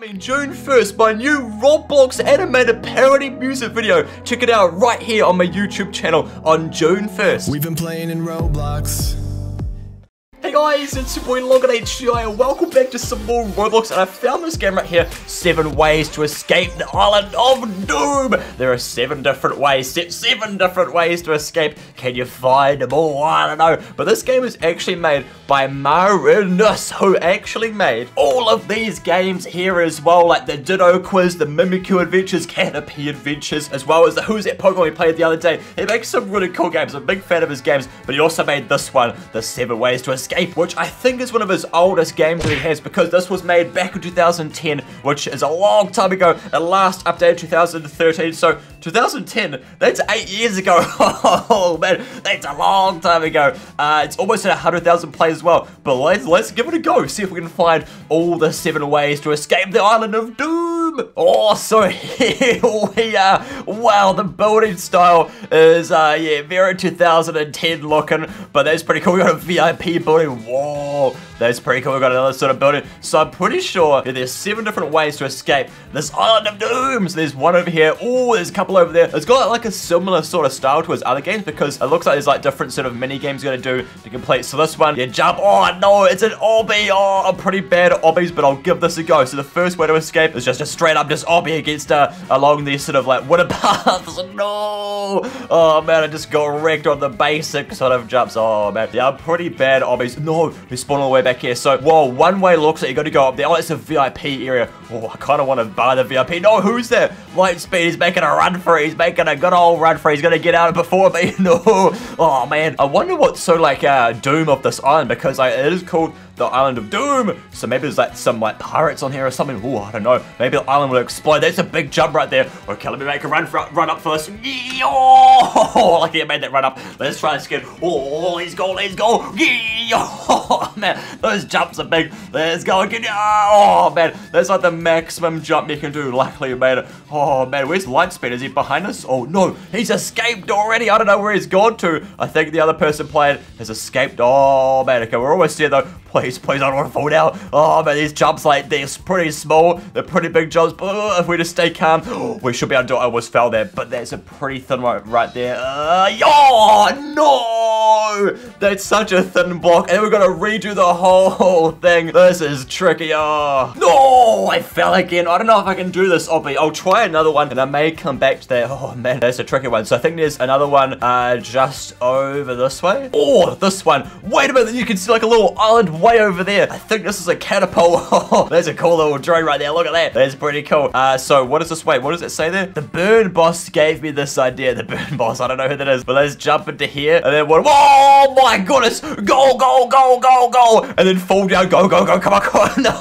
Mean, June 1st, my new Roblox animated parody music video. Check it out right here on my YouTube channel on June 1st. We've been playing in Roblox. Guys, it's your boy LOGinHDi and welcome back to some more Roblox and I found this game right here, 7 ways to escape the island of doom. There are 7 different ways, 7 different ways to escape. Can you find them all? I don't know. But this game is actually made by Marinus, who actually made all of these games here as well, like the Ditto Quiz, the Mimikyu Adventures, Canopy Adventures, as well as the Who's That Pokemon we played the other day. He makes some really cool games, I'm a big fan of his games, but he also made this one, the 7 ways to escape Which I think is one of his oldest games that he has because this was made back in 2010, which is a long time ago, and last updated 2013, so 2010, that's eight years ago. oh man, that's a long time ago. Uh, it's almost at 100,000 plays as well, but let's, let's give it a go, see if we can find all the seven ways to escape the island of doom. Oh, so here we are. Wow, the building style is, uh, yeah, very 2010 looking, but that's pretty cool. We got a VIP building Whoa, that's pretty cool. We've got another sort of building. So I'm pretty sure there's seven different ways to escape this island of doom. So there's one over here. Oh, there's a couple over there. It's got like a similar sort of style to his other games because it looks like there's like different sort of mini games you're gonna do to complete. So this one, you jump. Oh no, it's an obby. Oh, I'm pretty bad at obbies, but I'll give this a go. So the first way to escape is just a straight up just obby against uh, along these sort of like wooden paths. No. Oh man, I just got wrecked on the basic sort of jumps. Oh man, they I'm pretty bad obbies. No, we spawn all the way back here. So, whoa, one way looks like you got to go up there. Oh, it's a VIP area. Oh, I kind of want to buy the VIP. No, who's there? Lightspeed, he's making a run for it. He's making a good old run for it. He's going to get out before me. No. Oh, man. I wonder what's so, like, uh, doom of this island because like, it is called the island of doom. So maybe there's like some like pirates on here or something. Oh, I don't know. Maybe the island will explode. That's a big jump right there. Okay, let me make a run for, run up first. Oh, lucky I made that run up. Let's try this again. Oh, let's go, let's go. Oh, man, those jumps are big. Let's go again. Oh, man, that's like the maximum jump you can do. Luckily, you made it. Oh, man, where's Lightspeed? Is he behind us? Oh, no, he's escaped already. I don't know where he's gone to. I think the other person playing has escaped. Oh, man, okay, we're almost there, though. Please, please, I don't want to fall down. Oh, man, these jumps, like, they're pretty small. They're pretty big jumps, but uh, if we just stay calm, we should be able to. I almost fell there, but there's a pretty thin one right there. Uh, oh, no! That's such a thin block, and we're gonna redo the whole thing. This is tricky. Oh, no! I fell again. I don't know if I can do this, Obby. I'll try another one, and I may come back to that. Oh, man, that's a tricky one. So I think there's another one uh, just over this way. Oh, this one. Wait a minute, you can see like a little island way over there. I think this is a catapult. there's a cool little drone right there. Look at that. That's pretty cool. Uh, so what is this? Wait, what does it say there? The burn boss gave me this idea. The burn boss. I don't know who that is, but let's jump into here. And then what? Oh my goodness. Go, go, go, go, go. And then fall down. Go, go, go. Come on, come on. No,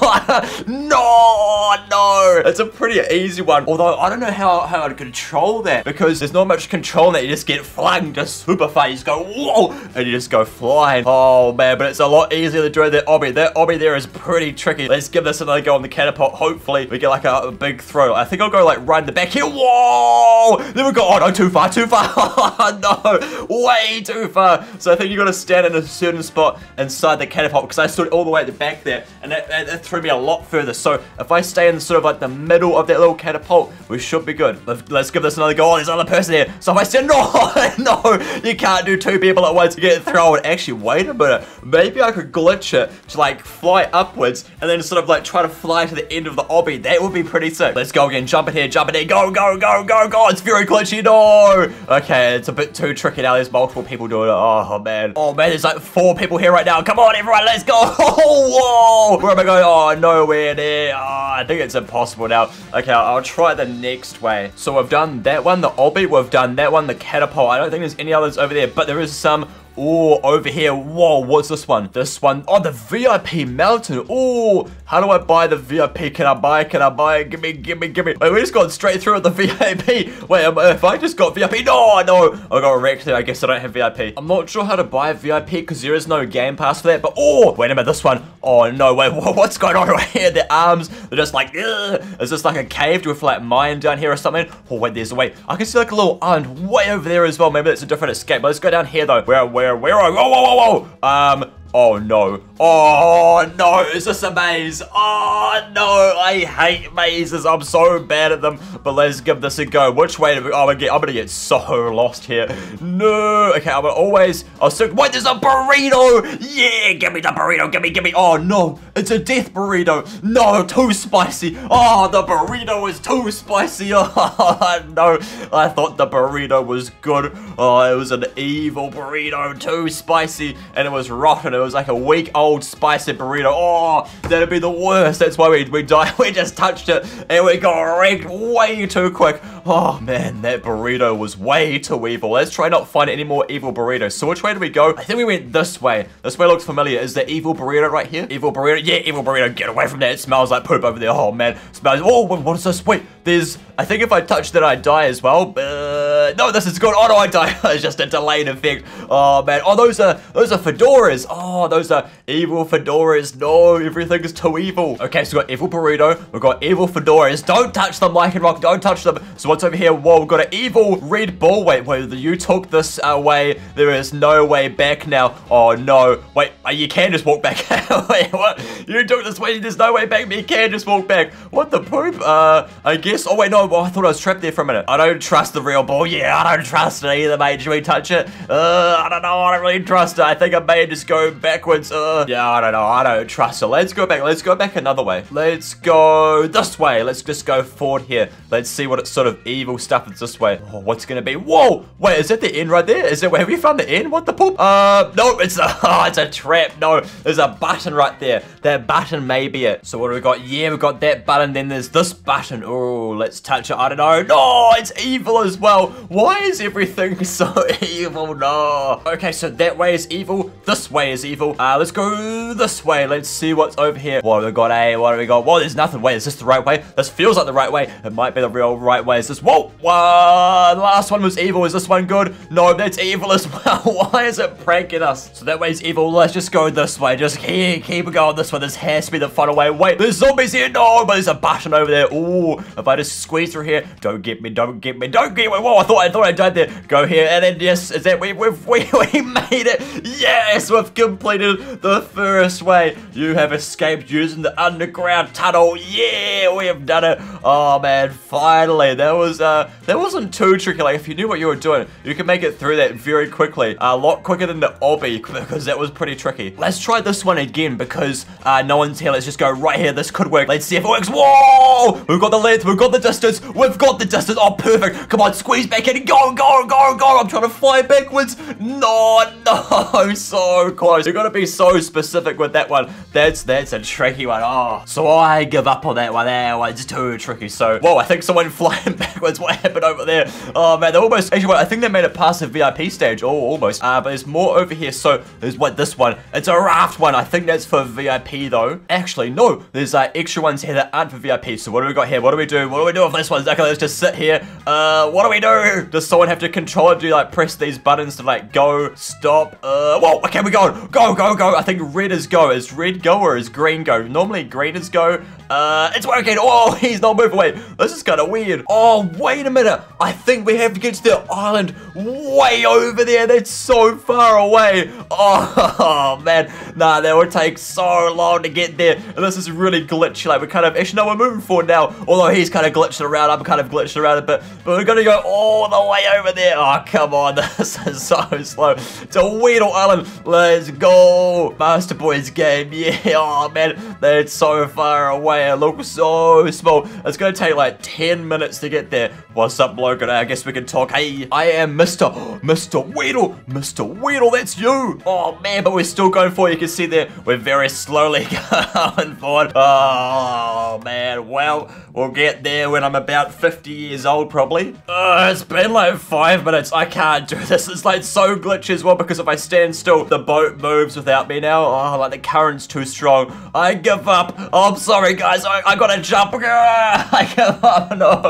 no, no. It's a pretty easy one. Although I don't know how, how I'd control that because there's not much control in that. You just get flung just super fast. You just go, whoa, and you just go flying. Oh man, but it's a lot easier to do that obby. That obby there is pretty tricky. Let's give this another go on the catapult. Hopefully we get like a, a big throw. I think I'll go like right in the back here. Whoa! There we go. Oh no, too far, too far. no, way too far. So I think you got to stand in a certain spot inside the catapult because I stood all the way at the back there and that, that, that, threw me a lot further. So if I stay in sort of like the middle of that little catapult, we should be good. Let's, give this another go. Oh, there's another person here. So if I stand, no, no, you can't do two people at once. You get thrown. Actually, wait a minute. Maybe I could glitch it to like fly upwards and then sort of like try to fly to the end of the obby. That would be pretty sick. Let's go again. Jump in here, jump in here. Go, go, go, go, go. It's very glitchy. No. Okay, it's a bit too tricky now. There's multiple people doing it. Oh, man. Oh, man, there's like four people here right now. Come on, everyone. Let's go. Oh, whoa. Where am I going? Oh, nowhere. Oh, I think it's impossible now. Okay, I'll, I'll try the next way. So we've done that one, the obby. We've done that one, the catapult. I don't think there's any others over there, but there is some Oh, over here. Whoa, what's this one? This one. Oh, the VIP mountain. Oh, how do I buy the VIP? Can I buy? Can I buy it? Give me, give me, give me. Wait, we just got straight through with the VIP. Wait, um, if I just got VIP. No, no. I got wrecked there. I guess I don't have VIP. I'm not sure how to buy VIP because there is no game pass for that. But, oh, wait a minute. This one. Oh, no. Wait, what's going on right here? The arms, they're just like, Ugh. is this like a cave with like mine down here or something? Oh, wait, there's a way. I can see like a little island way over there as well. Maybe it's a different escape. Let's go down here though. Where, where, where are, whoa, whoa, whoa, whoa. Um, Oh no. Oh no, is this a maze? Oh no, I hate mazes. I'm so bad at them. But let's give this a go. Which way do we, oh, I'm gonna get, I'm gonna get so lost here. No. Okay, I'm gonna always, I'll wait, there's a burrito. Yeah, give me the burrito, give me, give me. Oh no, it's a death burrito. No, too spicy. Oh, the burrito is too spicy. Oh no, I thought the burrito was good. Oh, it was an evil burrito, too spicy, and it was rotten. It was like a week old spicy burrito. Oh, that'd be the worst. That's why we, we died. We just touched it, and we got wrecked way too quick. Oh man, that burrito was way too evil. Let's try not find any more evil burritos. So which way do we go? I think we went this way. This way looks familiar. Is the evil burrito right here? Evil burrito? Yeah, evil burrito. Get away from that. It smells like poop over there. Oh man, smells. Oh, what is this? Wait, there's. I think if I touch that, I die as well. Uh, no, this is good. Oh no, I die. it's just a delayed effect. Oh man. Oh, those are those are fedoras. Oh, those are evil fedoras. No, everything is too evil. Okay, so we've got evil burrito. We've got evil fedoras. Don't touch them, and Rock. Don't touch them. So what's over here? Whoa, we've got an evil red bull. Wait, wait. You took this away. There is no way back now. Oh no. Wait, uh, you can just walk back. wait, what? You took this way. There's no way back, you can just walk back. What the poop? Uh, I guess. Oh wait, no. I thought I was trapped there for a minute. I don't trust the real bull. Yeah, I don't trust it either, mate. Should we touch it? Uh, I don't know. I don't really trust it. I think I may just go backwards. Uh, yeah, I don't know. I don't trust it. Let's go back. Let's go back another way. Let's go this way. Let's just go forward here. Let's see what sort of evil stuff is this way. Oh, what's gonna be? Whoa! Wait, is that the end right there? Is it? Have you found the end? What the poop? Uh, no, it's a. Oh, it's a trap. No, there's a button right there. That button may be it. So what do we got? Yeah, we got that button. Then there's this button. Oh, let's touch it. I don't know. No, it's evil as well. Why is everything so evil? No. Okay, so that way is evil. This way is evil. Uh, let's go this way. Let's see what's over here. What have we got? A. What have we got? Well, there's nothing. Wait, is this the right way? This feels like the right way. It might be the real right way. Is this? Whoa! Whoa! The last one was evil. Is this one good? No, that's evil as well. Why is it pranking us? So that way way's evil. Let's just go this way. Just keep, keep going this way. This has to be the final way. Wait, there's zombies here. No, but there's a button over there. Ooh, if I just squeeze through here. Don't get me. Don't get me. Don't get me. Whoa, I thought I thought I died there. Go here. And then yes, is that we we've, we, we made it. Yes, we've completed the first way. You have escaped using the underground tunnel. Yeah, we have done it. Oh man, finally. That was uh that wasn't too tricky. Like if you knew what you were doing, you could make it through that very quickly. a lot quicker than the obby because that was pretty tricky. Let's try this one again because uh, no one's here. Let's just go right here. This could work. Let's see if it works. Whoa! We've got the length. We've got the distance. We've got the distance. Oh, perfect. Come on, squeeze back in. Go, go, go, go. I'm trying to fly backwards. No, no. So close. You've got to be so specific with that one. That's that's a tricky one. Oh, so I give up on that one. That one's too tricky. So, whoa, I think someone flying backwards. What happened over there? Oh, man, they almost, actually, I think they made it past the VIP stage. Oh, almost. Uh, but there's more over here. So, there's what, this one. It's a raft one. I think that's for VIP, though. Actually, no. There's uh, extra ones here that aren't for VIP. So, what do we got here? What do we do? What do we do with this one? Okay, let's just sit here. Uh, what do we do? Does someone have to control it? Do you, like, press these buttons to, like, go, stop? Uh, whoa, okay, we go. Go, go, go. I think red is go. Is red go or is green go? Normally, green is go. Uh, it's working. Oh, he's not moving. Wait, this is kind of weird. Oh, wait a minute. I think we have to get to the island way over there. That's so far away. Oh, man. Nah, that would take so long to get there. And this is really glitchy. Like, we're kind of, actually, no, we're moving forward now. Although he's kind of glitched around. I'm kind of glitched around a bit. But we're going to go all the way over there. Oh, come on. This is so slow. It's a Weedle Island. Let's go. Master Boy's game. Yeah. Oh, man. That's so far away. It looks so small. It's to take like 10 minutes to get there. What's up, Logan? I guess we can talk. Hey, I am Mr. Mr. Weedle. Mr. Weedle, that's you. Oh, man, but we're still going forward. You can see there, we're very slowly going forward. Oh, man. Well, we'll get there when I'm about 50 years old, probably. Uh, it's been like five minutes. I can't do this. It's like so glitchy as well because if I stand still, the boat moves without me now. Oh, like the current's too strong. I give up. Oh, I'm sorry, guys. Guys. I, I gotta jump. I give up. No.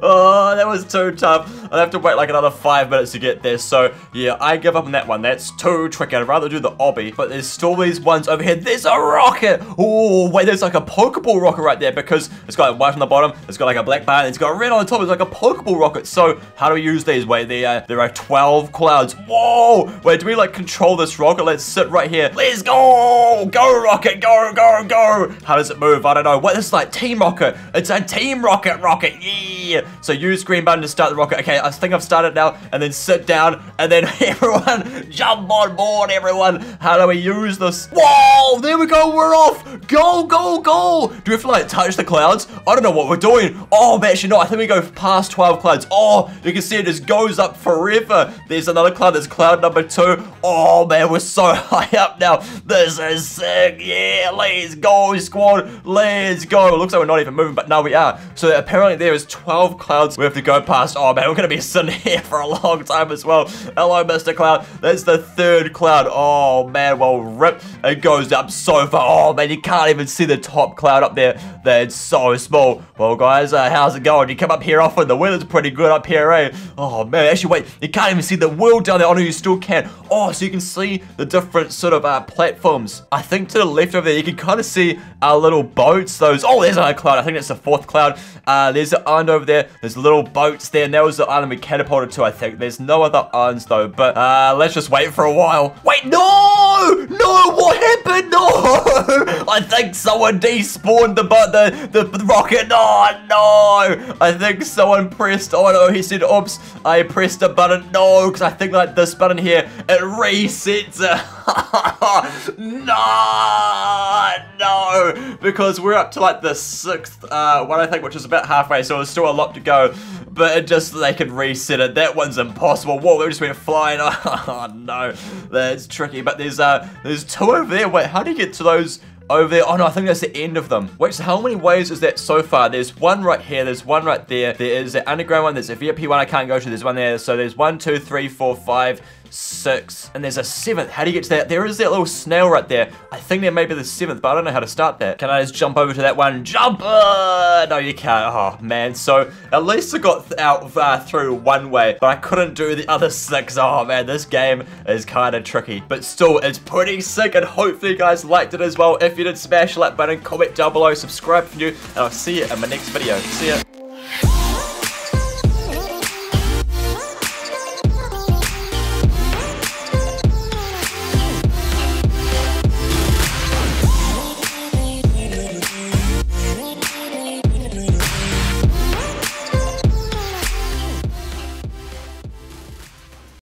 Oh, that was too tough. I'd have to wait like another five minutes to get there. So, yeah, I give up on that one. That's too tricky. I'd rather do the obby. But there's still these ones over here. There's a rocket. Oh, wait, there's like a Pokeball rocket right there because it's got like white on the bottom. It's got like a black bar and it's got red on the top. It's like a Pokeball rocket. So, how do we use these? Wait, there, uh, there are 12 clouds. Whoa. Wait, do we like control this rocket? Let's sit right here. Let's go. Go, rocket. Go, go, go. How does it move? I don't know. What, this like Team Rocket. It's a Team Rocket rocket. Yeah. So, use green button to start the rocket. Okay, I think I've started now. And then sit down. And then everyone jump on board, everyone. How do we use this? Whoa, there we go. We're off. Go, go, go. Do we have to like touch the clouds? I don't know what we're doing. Oh, actually, no. I think we go past 12 clouds. Oh, you can see it just goes up forever. There's another cloud. There's cloud number two. Oh, man, we're so high up now. This is sick. Yeah, let's go, squad. Let's go. It looks like we're not even moving, but now we are. So apparently there is 12 clouds we have to go past. Oh, man, we're going to be sitting here for a long time as well. Hello, Mr. Cloud. That's the third cloud. Oh, man, well, rip. It goes up so far. Oh, man, you can't even see the top cloud up there. That's so small. Well, guys, uh, how's it going? You come up here often. The weather's pretty good up here, eh? Oh, man, actually, wait. You can't even see the world down there. Oh, no, you still can. Oh, so you can see the different sort of uh, platforms. I think to the left over there, you can kind of see our little boats. Those. Oh, there's another cloud. I think that's the fourth cloud. Uh, there's the island over there. There's little boats there. And was the island we catapulted to, I think. There's no other islands, though. But uh, let's just wait for a while. Wait, no! No, what happened? No! I think someone despawned the, the, the, the rocket. Oh, no! I think someone pressed. Oh, no, he said, oops. I pressed a button. No, because I think like this button here, it resets it. no! No! Because we're up to like the sixth uh, one, I think, which is about halfway, so there's still a lot to go. But it just, they can reset it. That one's impossible. Whoa, we just went flying. Oh, no. That's tricky. But there's, uh, there's two over there. Wait, how do you get to those over there. Oh no, I think that's the end of them. Wait, so how many ways is that so far? There's one right here, there's one right there, there is an underground one, there's a VIP one I can't go to, there's one there. So there's one, two, three, four, five, six, and there's a seventh. How do you get to that? There is that little snail right there. I think there may be the seventh, but I don't know how to start that. Can I just jump over to that one? Jump! Uh, no, you can't. Oh, man. So at least I got out uh, through one way, but I couldn't do the other six. Oh, man, this game is kind of tricky, but still, it's pretty sick, and hopefully you guys liked it as well. If you did, smash that button, comment down below, subscribe if you're new, and I'll see you in my next video. See ya.